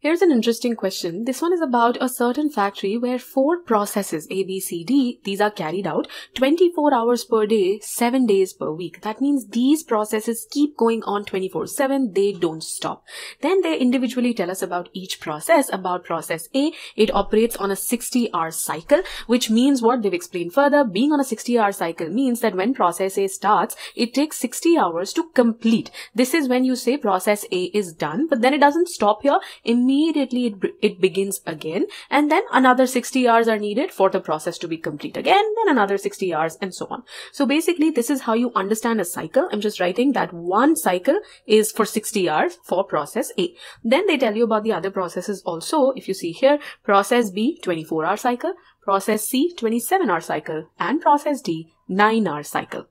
Here's an interesting question. This one is about a certain factory where four processes A, B, C, D, these are carried out 24 hours per day, 7 days per week. That means these processes keep going on 24-7. They don't stop. Then they individually tell us about each process. About process A, it operates on a 60 hour cycle, which means what they've explained further. Being on a 60 hour cycle means that when process A starts, it takes 60 hours to complete. This is when you say process A is done, but then it doesn't stop here immediately it, it begins again and then another 60 hours are needed for the process to be complete again then another 60 hours and so on. So basically this is how you understand a cycle. I'm just writing that one cycle is for 60 hours for process a. Then they tell you about the other processes also. If you see here process b 24 hour cycle process c 27 hour cycle and process d 9 hour cycle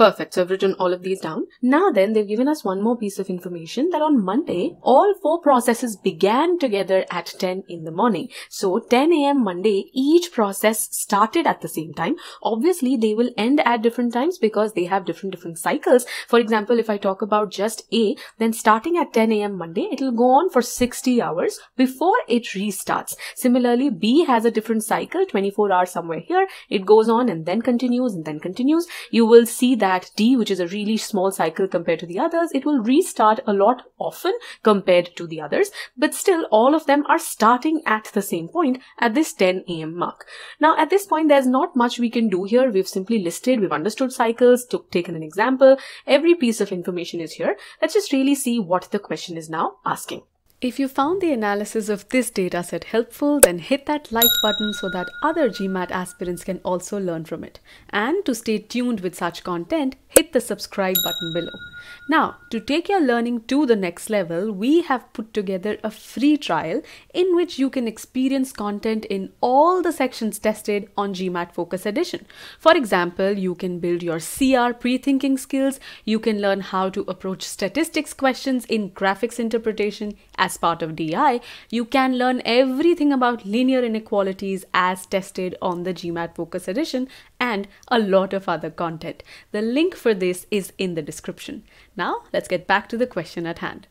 Perfect. So I've written all of these down. Now then, they've given us one more piece of information that on Monday, all four processes began together at 10 in the morning. So 10 a.m. Monday, each process started at the same time. Obviously, they will end at different times because they have different, different cycles. For example, if I talk about just A, then starting at 10 a.m. Monday, it will go on for 60 hours before it restarts. Similarly, B has a different cycle, 24 hours somewhere here. It goes on and then continues and then continues. You will see that at D, which is a really small cycle compared to the others, it will restart a lot often compared to the others, but still all of them are starting at the same point at this 10 a.m. mark. Now at this point, there's not much we can do here. We've simply listed, we've understood cycles, took, taken an example. Every piece of information is here. Let's just really see what the question is now asking. If you found the analysis of this dataset helpful, then hit that like button so that other GMAT aspirants can also learn from it. And to stay tuned with such content, hit the subscribe button below. Now, to take your learning to the next level, we have put together a free trial in which you can experience content in all the sections tested on GMAT Focus Edition. For example, you can build your CR pre-thinking skills, you can learn how to approach statistics questions in graphics interpretation as part of DI, you can learn everything about linear inequalities as tested on the GMAT Focus Edition and a lot of other content. The link for this is in the description. Now let's get back to the question at hand.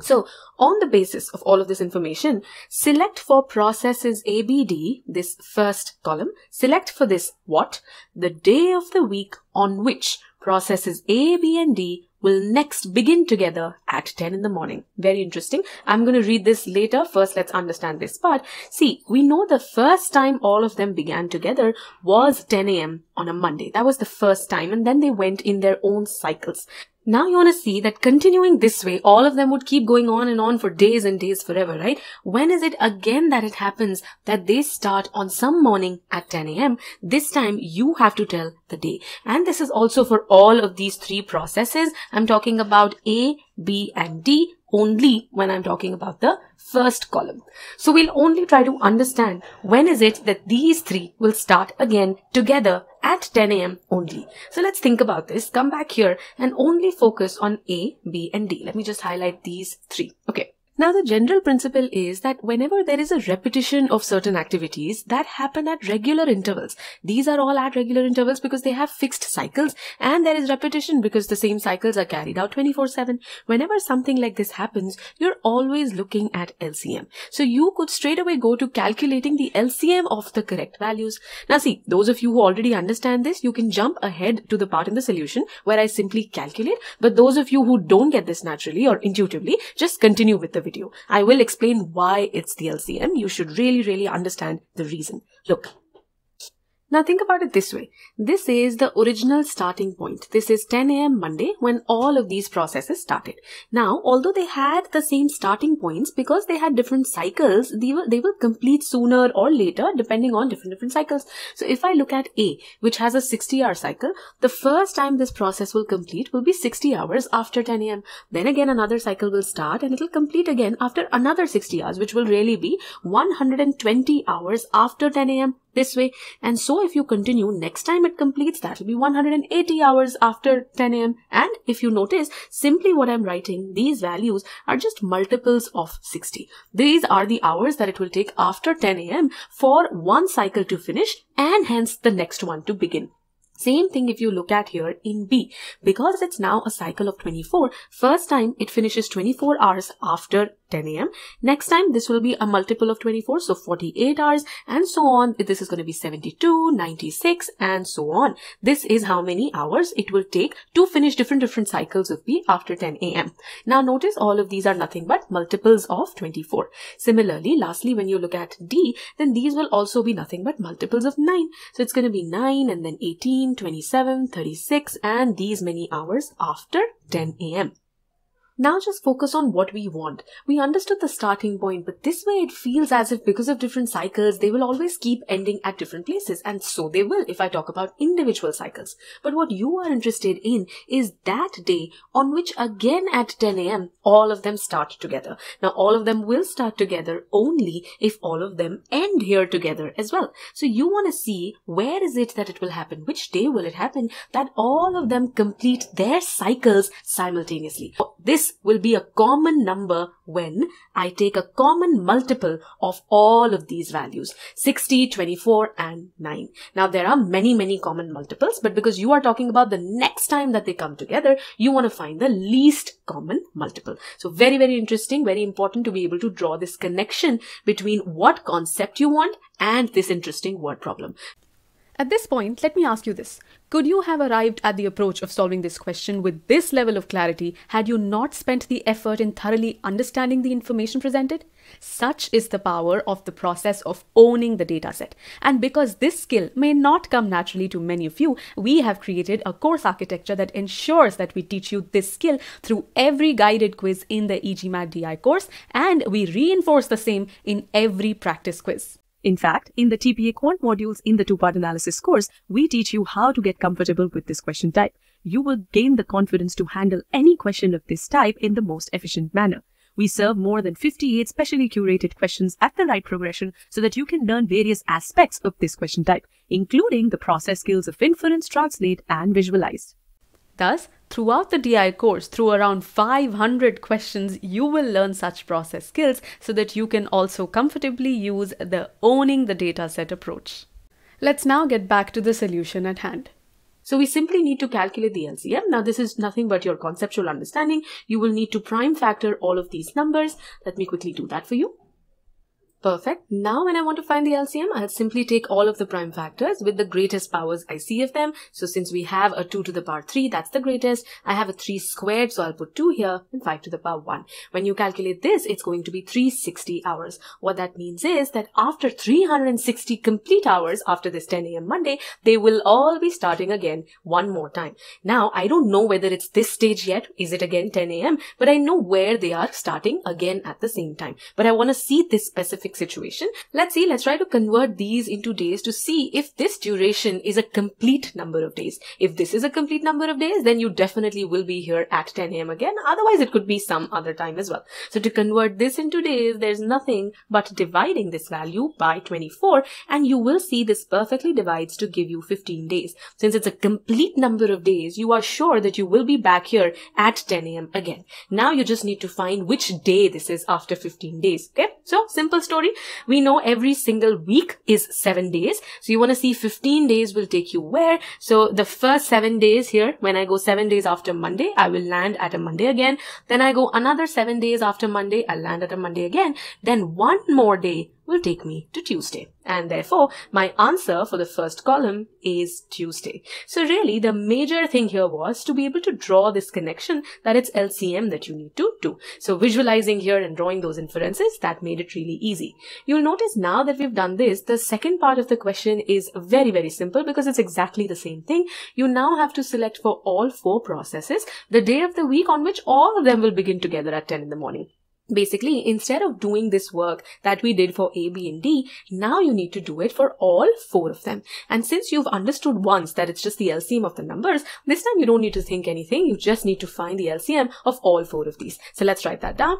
So, on the basis of all of this information, select for processes ABD, this first column, select for this what? The day of the week on which processes A, B, and D will next begin together at 10 in the morning. Very interesting. I'm going to read this later. First, let's understand this part. See, we know the first time all of them began together was 10 a.m. on a Monday. That was the first time. And then they went in their own cycles. Now you want to see that continuing this way, all of them would keep going on and on for days and days forever, right? When is it again that it happens that they start on some morning at 10 a.m.? This time you have to tell the day. And this is also for all of these three processes. I'm talking about A, B, and D only when I'm talking about the first column. So we'll only try to understand when is it that these three will start again together at 10 a.m. only. So let's think about this. Come back here and only focus on A, B, and D. Let me just highlight these three. Okay. Now, the general principle is that whenever there is a repetition of certain activities that happen at regular intervals, these are all at regular intervals because they have fixed cycles and there is repetition because the same cycles are carried out 24-7. Whenever something like this happens, you're always looking at LCM. So you could straight away go to calculating the LCM of the correct values. Now see, those of you who already understand this, you can jump ahead to the part in the solution where I simply calculate. But those of you who don't get this naturally or intuitively, just continue with the video. I will explain why it's the LCM. You should really, really understand the reason. Look, now think about it this way. This is the original starting point. This is 10 a.m. Monday when all of these processes started. Now, although they had the same starting points because they had different cycles, they will, they will complete sooner or later depending on different different cycles. So if I look at A, which has a 60 hour cycle, the first time this process will complete will be 60 hours after 10 a.m. Then again another cycle will start and it will complete again after another 60 hours, which will really be 120 hours after 10 a.m this way. And so if you continue, next time it completes, that will be 180 hours after 10 a.m. And if you notice, simply what I'm writing, these values are just multiples of 60. These are the hours that it will take after 10 a.m. for one cycle to finish and hence the next one to begin. Same thing if you look at here in B. Because it's now a cycle of 24, first time it finishes 24 hours after 10 a.m. Next time, this will be a multiple of 24, so 48 hours, and so on. This is going to be 72, 96, and so on. This is how many hours it will take to finish different different cycles of B after 10 a.m. Now, notice all of these are nothing but multiples of 24. Similarly, lastly, when you look at D, then these will also be nothing but multiples of 9. So it's going to be 9 and then 18, 27, 36, and these many hours after 10 a.m. Now just focus on what we want. We understood the starting point, but this way it feels as if because of different cycles, they will always keep ending at different places. And so they will if I talk about individual cycles. But what you are interested in is that day on which again at 10 a.m., all of them start together. Now all of them will start together only if all of them end here together as well. So you want to see where is it that it will happen? Which day will it happen that all of them complete their cycles simultaneously? This will be a common number when I take a common multiple of all of these values 60, 24, and 9. Now, there are many, many common multiples, but because you are talking about the next time that they come together, you want to find the least common multiple. So, very, very interesting, very important to be able to draw this connection between what concept you want and this interesting word problem. At this point, let me ask you this. Could you have arrived at the approach of solving this question with this level of clarity had you not spent the effort in thoroughly understanding the information presented? Such is the power of the process of owning the dataset. And because this skill may not come naturally to many of you, we have created a course architecture that ensures that we teach you this skill through every guided quiz in the e-GMAT DI course, and we reinforce the same in every practice quiz. In fact, in the TPA Quant modules in the two-part analysis course, we teach you how to get comfortable with this question type. You will gain the confidence to handle any question of this type in the most efficient manner. We serve more than 58 specially curated questions at the right progression so that you can learn various aspects of this question type, including the process skills of inference, translate, and visualize. Thus, throughout the DI course, through around 500 questions, you will learn such process skills so that you can also comfortably use the owning the dataset approach. Let's now get back to the solution at hand. So we simply need to calculate the LCM. Now this is nothing but your conceptual understanding. You will need to prime factor all of these numbers. Let me quickly do that for you. Perfect. Now when I want to find the LCM, I'll simply take all of the prime factors with the greatest powers I see of them. So since we have a 2 to the power 3, that's the greatest. I have a 3 squared, so I'll put 2 here and 5 to the power 1. When you calculate this, it's going to be 360 hours. What that means is that after 360 complete hours after this 10 a.m. Monday, they will all be starting again one more time. Now, I don't know whether it's this stage yet. Is it again 10 a.m.? But I know where they are starting again at the same time. But I want to see this specific situation. Let's see, let's try to convert these into days to see if this duration is a complete number of days. If this is a complete number of days, then you definitely will be here at 10 a.m. again. Otherwise, it could be some other time as well. So to convert this into days, there's nothing but dividing this value by 24 and you will see this perfectly divides to give you 15 days. Since it's a complete number of days, you are sure that you will be back here at 10 a.m. again. Now you just need to find which day this is after 15 days. Okay. So simple story story. We know every single week is seven days. So you want to see 15 days will take you where? So the first seven days here, when I go seven days after Monday, I will land at a Monday again. Then I go another seven days after Monday, I'll land at a Monday again. Then one more day will take me to Tuesday. And therefore, my answer for the first column is Tuesday. So really, the major thing here was to be able to draw this connection that it's LCM that you need to do. So visualizing here and drawing those inferences, that made it really easy. You'll notice now that we've done this, the second part of the question is very, very simple because it's exactly the same thing. You now have to select for all four processes the day of the week on which all of them will begin together at 10 in the morning. Basically, instead of doing this work that we did for A, B, and D, now you need to do it for all four of them. And since you've understood once that it's just the LCM of the numbers, this time you don't need to think anything. You just need to find the LCM of all four of these. So let's write that down.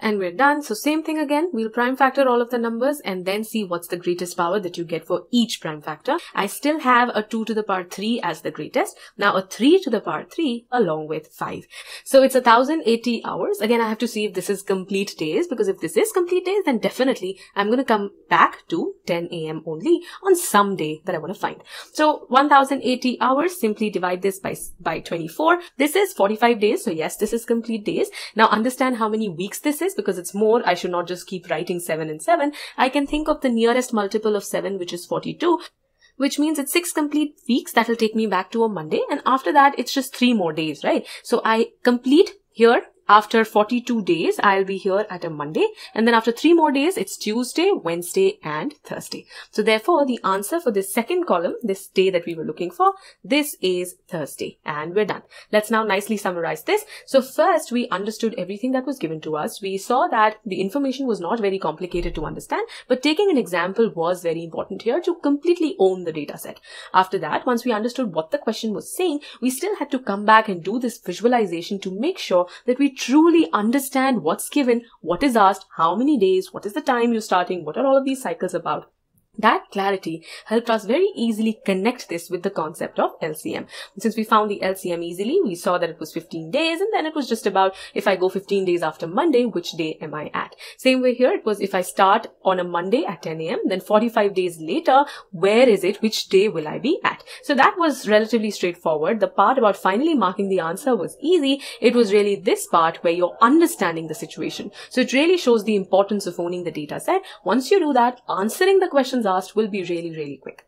And we're done. So same thing again. We'll prime factor all of the numbers and then see what's the greatest power that you get for each prime factor. I still have a 2 to the power 3 as the greatest. Now a 3 to the power 3 along with 5. So it's 1080 hours. Again, I have to see if this is complete days because if this is complete days, then definitely I'm going to come back to 10 a.m. only on some day that I want to find. So 1080 hours, simply divide this by, by 24. This is 45 days. So yes, this is complete days. Now understand how many weeks this is because it's more. I should not just keep writing 7 and 7. I can think of the nearest multiple of 7, which is 42 which means it's six complete weeks that'll take me back to a Monday. And after that, it's just three more days, right? So I complete here after 42 days, I'll be here at a Monday. And then after three more days, it's Tuesday, Wednesday, and Thursday. So therefore, the answer for this second column, this day that we were looking for, this is Thursday. And we're done. Let's now nicely summarize this. So first, we understood everything that was given to us. We saw that the information was not very complicated to understand, but taking an example was very important here to completely own the data set. After that, once we understood what the question was saying, we still had to come back and do this visualization to make sure that we truly understand what's given, what is asked, how many days, what is the time you're starting, what are all of these cycles about. That clarity helped us very easily connect this with the concept of LCM. Since we found the LCM easily, we saw that it was 15 days and then it was just about if I go 15 days after Monday, which day am I at? Same way here, it was if I start on a Monday at 10 a.m., then 45 days later, where is it? Which day will I be at? So that was relatively straightforward. The part about finally marking the answer was easy. It was really this part where you're understanding the situation. So it really shows the importance of owning the data set. Once you do that, answering the questions asked will be really, really quick.